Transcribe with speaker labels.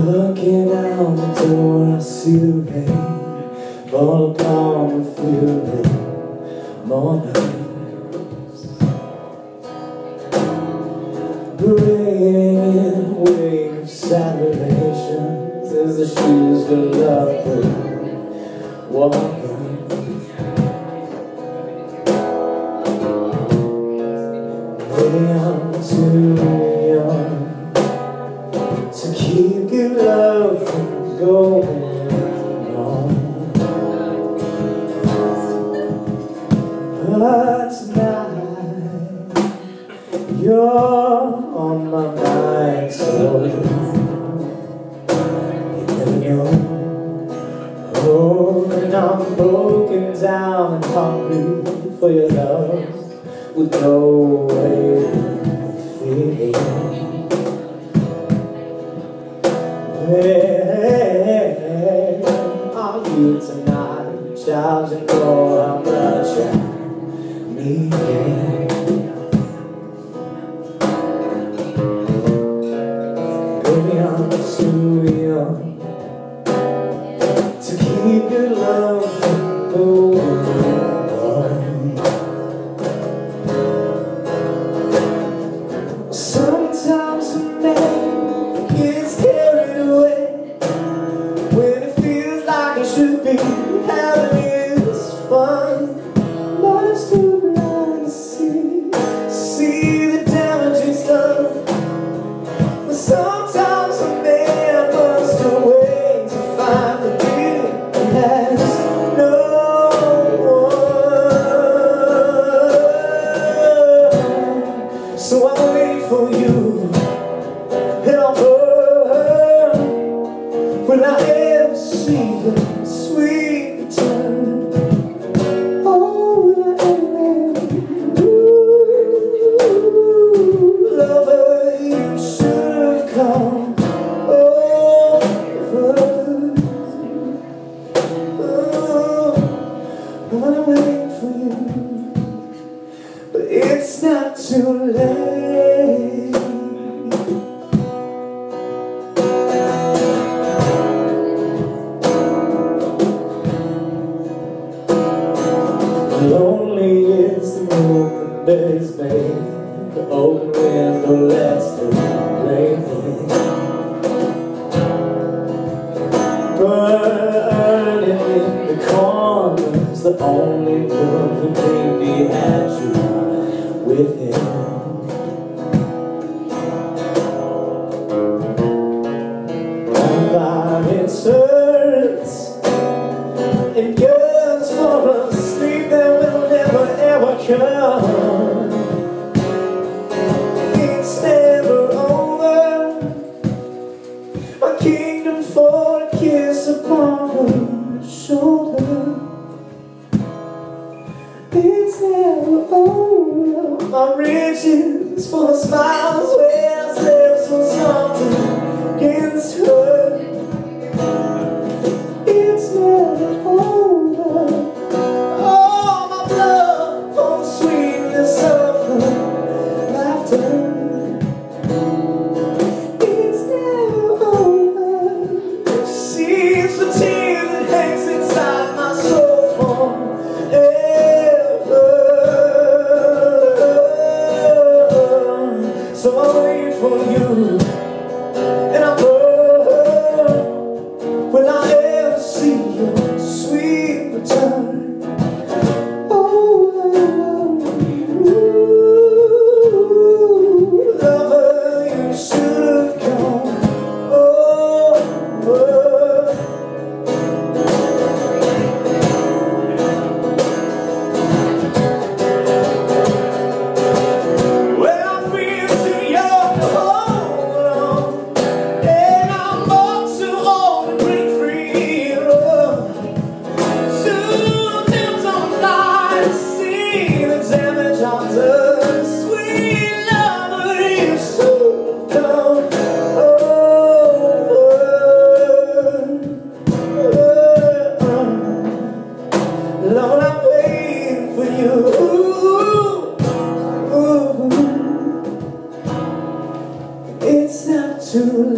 Speaker 1: looking out the door, I see the rain fall upon the feeling more nights. Breathing in waves, sad relations, the shoes for love, walking. Going on. But tonight you're on my mind, so you never know. Oh, and I'm broken down and hungry for your love with no way feeling. Where are you tonight? Child, you know how. Baby, I'm too young to keep your love from So I'm waiting for you, and I'll burn. When I Lonely is the moon that is made The open window lets the rain in Burning in the corners The only room who maybe had you It's never over. My kingdom for a kiss upon her shoulder. It's never over. My riches for the smiles where I slept so something against. Ooh,